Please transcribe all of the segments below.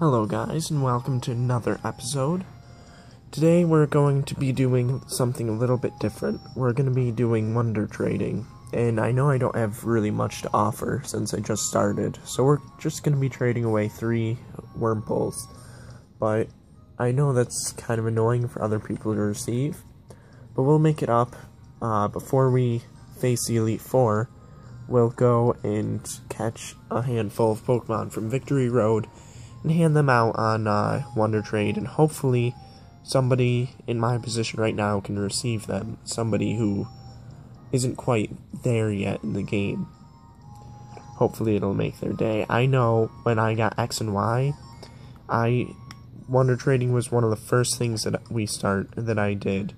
Hello, guys, and welcome to another episode. Today, we're going to be doing something a little bit different. We're going to be doing wonder trading, and I know I don't have really much to offer since I just started, so we're just going to be trading away three Wurmples. But I know that's kind of annoying for other people to receive, but we'll make it up uh, before we face the Elite Four. We'll go and catch a handful of Pokemon from Victory Road and hand them out on uh, Wonder Trade, and hopefully somebody in my position right now can receive them. Somebody who isn't quite there yet in the game. Hopefully it'll make their day. I know when I got X and Y, I Wonder Trading was one of the first things that we start that I did,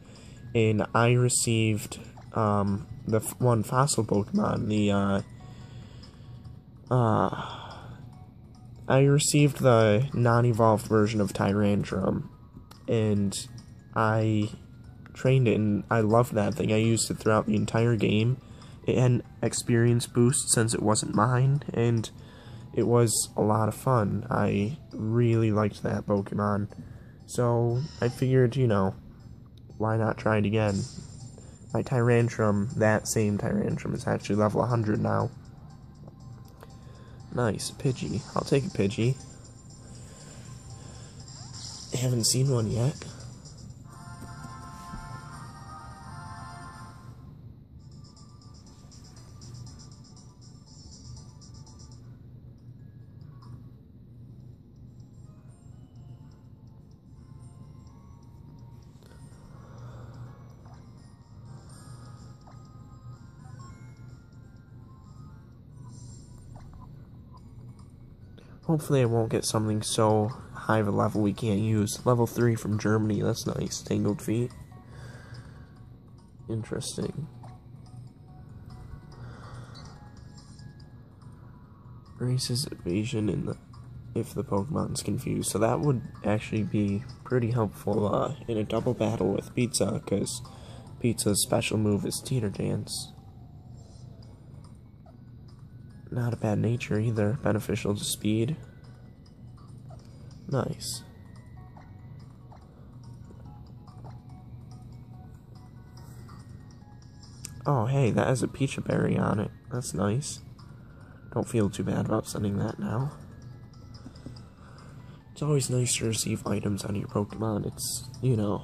and I received um, the one fossil Pokemon, the uh, uh, I received the non-evolved version of Tyrantrum, and I trained it, and I loved that thing. I used it throughout the entire game. It had experience boost since it wasn't mine, and it was a lot of fun. I really liked that Pokemon. So I figured, you know, why not try it again? My Tyrantrum, that same Tyrantrum, is actually level 100 now. Nice, Pidgey. I'll take a Pidgey. Haven't seen one yet. Hopefully I won't get something so high of a level we can't use. Level 3 from Germany, that's nice. Tangled Feet. Interesting. Raises evasion in the if the Pokemon's confused. So that would actually be pretty helpful uh, in a double battle with Pizza, because Pizza's special move is Teeter Dance. Not a bad nature either. Beneficial to speed. Nice. Oh, hey, that has a Pecha Berry on it. That's nice. Don't feel too bad about sending that now. It's always nice to receive items on your Pokemon. It's, you know,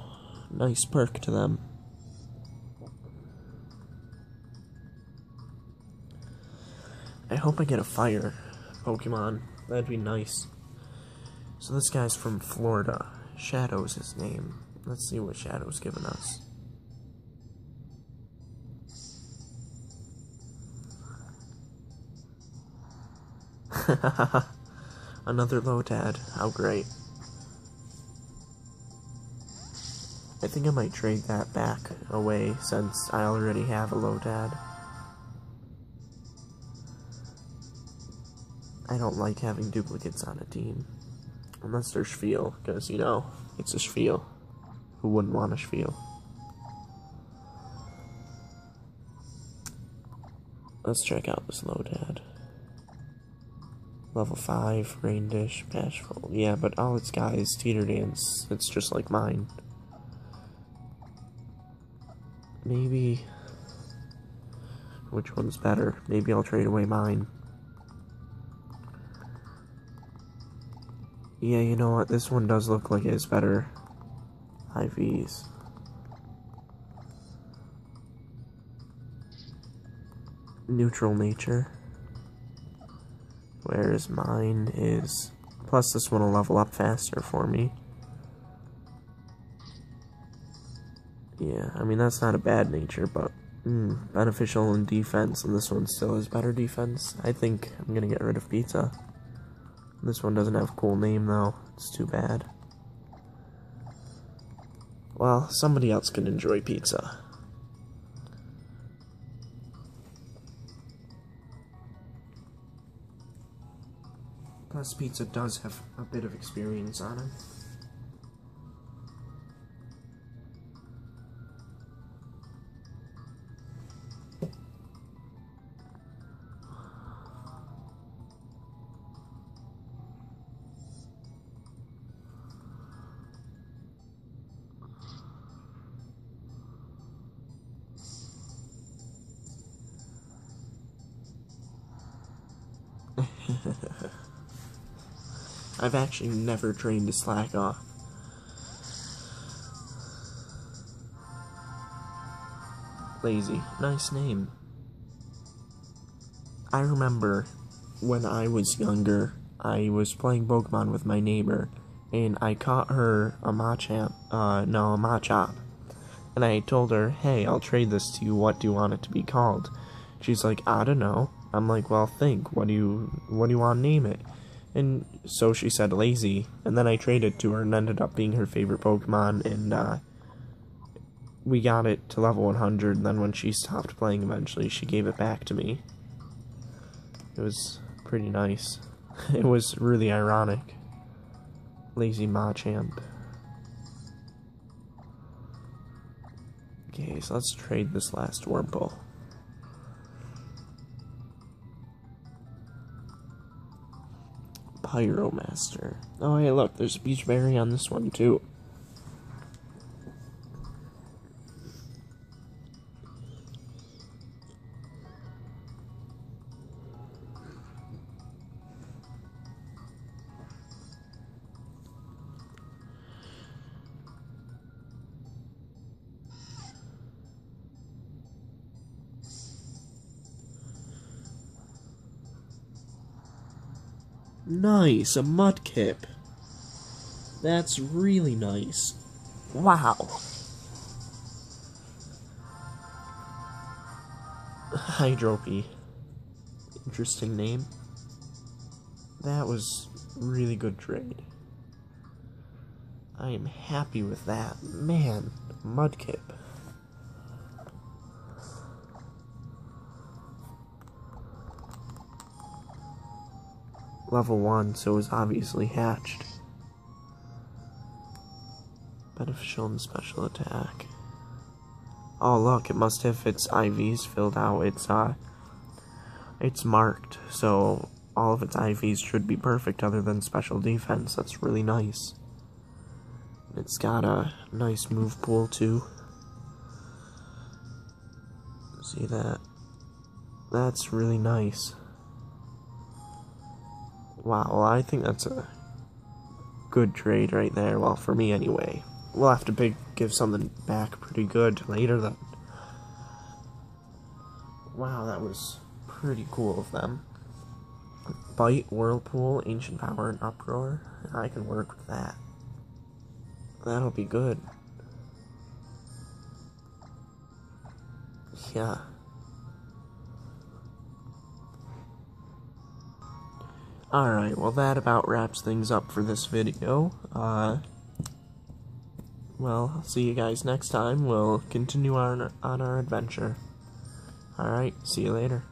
nice perk to them. I hope I get a fire Pokemon. That'd be nice. So this guy's from Florida. Shadow's his name. Let's see what Shadow's given us. Another Low Lotad. How great. I think I might trade that back away since I already have a Low Lotad. I don't like having duplicates on a team. Unless they're Spheal, because, you know, it's a Spheal. Who wouldn't want a Spheal? Let's check out this Lotad. Level 5, Rain Dish, Bashful. Yeah, but all its guys, Teeter Dance, it's just like mine. Maybe... Which one's better? Maybe I'll trade away mine. Yeah, you know what? This one does look like it's better IVs. Neutral nature. Whereas mine is... Plus this one will level up faster for me. Yeah, I mean that's not a bad nature, but mm, beneficial in defense, and this one still has better defense. I think I'm gonna get rid of Pizza. This one doesn't have a cool name, though. It's too bad. Well, somebody else can enjoy pizza. Plus, pizza does have a bit of experience on him. I've actually never trained a Slakoth. Lazy. Nice name. I remember when I was younger, I was playing Pokemon with my neighbor, and I caught her a Machamp, uh, no, a Machop. And I told her, hey, I'll trade this to you, what do you want it to be called? She's like, I don't know. I'm like, well, think, what do you, what do you want to name it? And so she said lazy, and then I traded to her and ended up being her favorite Pokemon, and, uh, we got it to level 100, and then when she stopped playing eventually, she gave it back to me. It was pretty nice. It was really ironic. Lazy Machamp. Okay, so let's trade this last Wurmple. Pyromaster. Oh, hey, look, there's a Pecha Berry on this one, too. Nice, a mudkip. That's really nice. Wow. Hydropie. Interesting name. That was really good trade. I am happy with that. Man, Mudkip. Level 1, so it was obviously hatched. Beneficial and special attack. Oh look, it must have its IVs filled out. It's uh it's marked, so all of its IVs should be perfect other than special defense. That's really nice. It's got a nice move pool too. See that? That's really nice. Wow, well, I think that's a good trade right there. Well, for me anyway. We'll have to big, give something back pretty good later then. Wow, that was pretty cool of them. Bite, Whirlpool, Ancient Power, and Uproar. I can work with that. That'll be good. Yeah. Alright, well that about wraps things up for this video. Uh, well, I'll see you guys next time. We'll continue on, on our adventure. Alright, see you later.